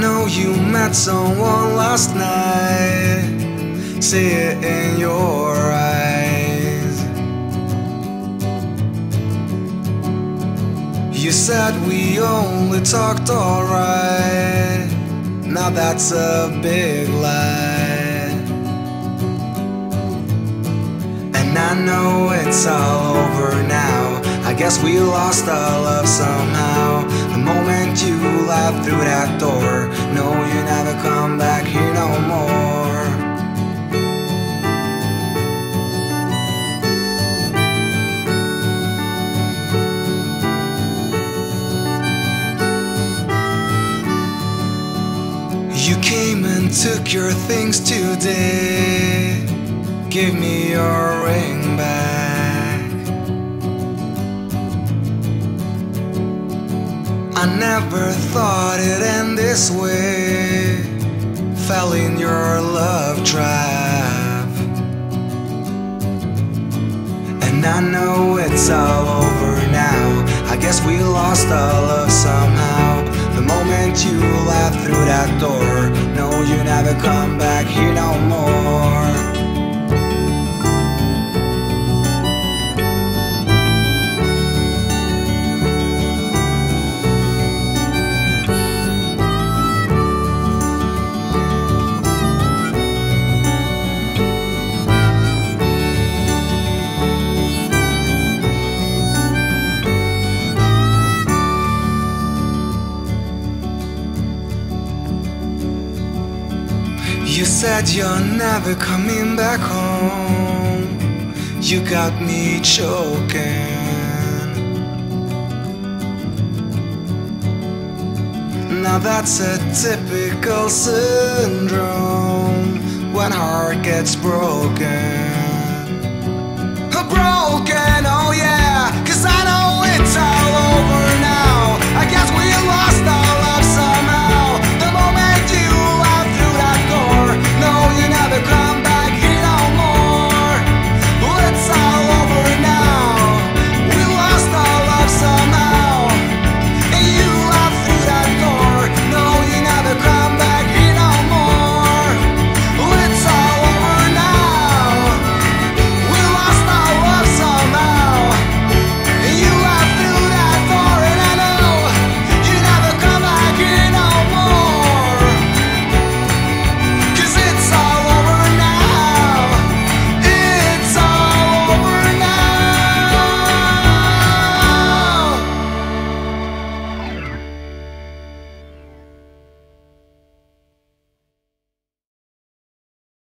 know you met someone last night. See it in your eyes. You said we only talked alright. Now that's a big lie. And I know it's all over now. I guess we lost our love somehow. The moment you left through that door, no, you never come back here no more. You came and took your things today. Give me your I never thought it'd end this way. Fell in your love trap. And I know it's all over now. I guess we lost our love somehow. The moment you left through that door, no, you never come back here no more. You said you're never coming back home. You got me choking. Now that's a typical syndrome when heart gets broken.